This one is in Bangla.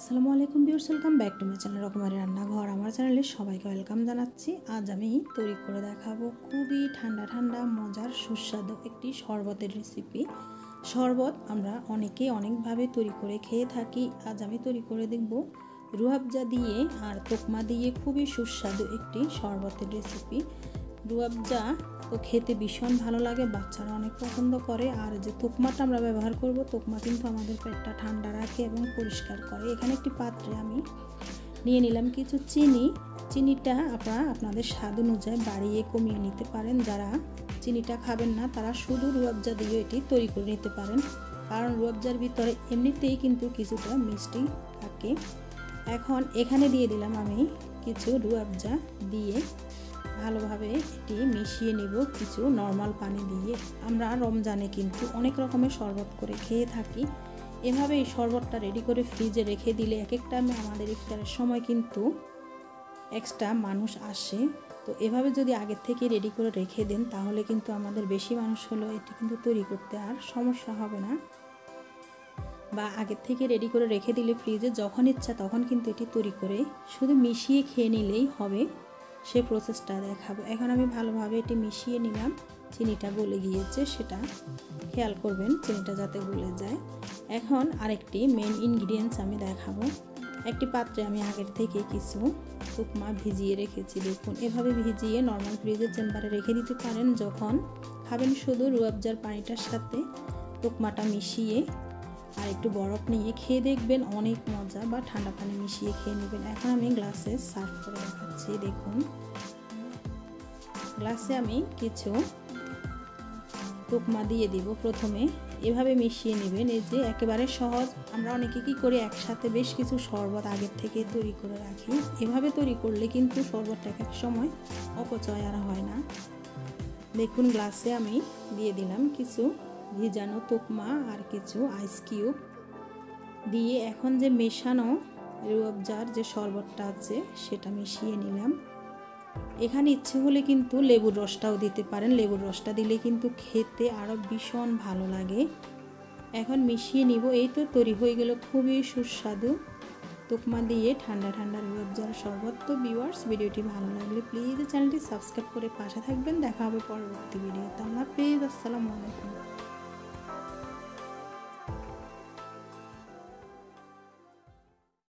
আসসালামু আলাইকুম viewers welcome back to my channel Rokomari Rannaghor. আমার চ্যানেলে সবাইকে ওয়েলকাম জানাচ্ছি। আজ আমি তৈরি করে দেখাবো খুবই ঠান্ডা ঠান্ডা, মজার সুস্বাদু একটি শরবতের রেসিপি শরবত আমরা অনেকেই অনেকভাবে তৈরি করে খেয়ে থাকি। আজ আমি তৈরি করে দেখব রুয়াবজা দিয়ে আর তোকমা দিয়ে খুবই সুস্বাদু একটি শরবতের রেসিপি রুয়াবজা তো খেতে ভীষণ ভালো লাগে, বাচ্চারা অনেক পছন্দ করে। আর যে তোকমাটা আমরা ব্যবহার করব, তোকমা কিন্তু আমাদের পেটটা ঠান্ডা রাখে এবং পরিষ্কার করে। এখানে একটি পাত্রে আমি নিয়ে নিলাম কিছু চিনি। চিনিটা আপনারা আপনাদের স্বাদ অনুযায়ী বাড়িয়ে কমিয়ে নিতে পারেন। যারা চিনিটা খাবেন না, তারা শুধু রুয়াবজা দিয়ে এটি তৈরি করে নিতে পারেন। কারণ রুয়াবজার ভিতরে এমনিতেই কিন্তু কিছুটা মিষ্টি থাকে। এখন এখানে দিয়ে দিলাম আমি কিছু রুয়াবজা দিয়ে ভালোভাবে এটি মিশিয়ে নেব কিছু নর্মাল পানি দিয়ে। আমরা রমজানে কিন্তু অনেক রকমের শরবত করে খেয়ে থাকি। এভাবে এই শরবতটা রেডি করে ফ্রিজে রেখে দিলে এক এক টাইমে আমাদের ইফতারের সময় কিন্তু এক্সট্রা মানুষ আসে। তো এভাবে যদি আগের থেকে রেডি করে রেখে দেন, তাহলে কিন্তু আমাদের বেশি মানুষ হলো এটি কিন্তু তৈরি করতে আর সমস্যা হবে না। বা আগের থেকে রেডি করে রেখে দিলে ফ্রিজে যখন ইচ্ছা তখন কিন্তু এটি তৈরি করে শুধু মিশিয়ে খেয়ে নিলেই হবে। সে প্রসেসটা দেখাবো। এখন আমি ভালোভাবে এটি মিশিয়ে নিলাম। চিনিটা গলে গিয়েছে, সেটা খেয়াল করবেন, চিনিটা যাতে গলে যায়। এখন আরেকটি মেন ইনগ্রিডিয়েন্টস আমি দেখাবো। একটি পাত্রে আমি আগের থেকে কিছু উপমা ভিজিয়ে রেখেছি, দেখুন। এভাবে ভিজিয়ে নর্মাল ফ্রিজের চেম্বারে রেখে দিতে পারেন। যখন খাবেন শুধু রুয়াবজার পানিটার সাথে উপমাটা মিশিয়ে আর একটু বরফ নিয়ে খেয়ে দেখবেন, অনেক মজা, বা ঠান্ডা পানি মিশিয়ে খেয়ে নেবেন। এখন আমি গ্লাসে সার্ভ করে দেখাচ্ছি, দেখুন। গ্লাসে আমি কিছু টুকমা দিয়ে দিব প্রথমে। এভাবে মিশিয়ে নেবেন, এই যে একেবারে সহজ। আমরা অনেকে কী করি, একসাথে বেশ কিছু শরবত আগের থেকে তৈরি করে রাখি। এভাবে তৈরি করলে কিন্তু শরবতটা এক সময় অপচয় আর হয় না। দেখুন, গ্লাসে আমি দিয়ে দিলাম কিছু ভিজানো তোকমা আর কিছু আইস কিউব দিয়ে এখন যে মেশানো রুয়াবজার যে শরবতটা আছে, সেটা মিশিয়ে নিলাম। এখানে ইচ্ছে হলে কিন্তু লেবুর রসটাও দিতে পারেন। লেবুর রসটা দিলে কিন্তু খেতে আরও ভীষণ ভালো লাগে। এখন মিশিয়ে নিব। এই তো তৈরি হয়ে গেল, খুবই সুস্বাদু। তোকমা দিয়ে ঠান্ডা ঠান্ডা রুয়াবজার শরবত। তো ভিউয়ার্স ভিডিওটি ভালো লাগলে প্লিজ চ্যানেলটি সাবস্ক্রাইব করে পাশে থাকবেন। দেখা হবে পরবর্তী ভিডিওতে। আল্লাহ প্লিজ আসসালামু আলাইকুম।